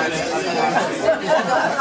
ハハハハ!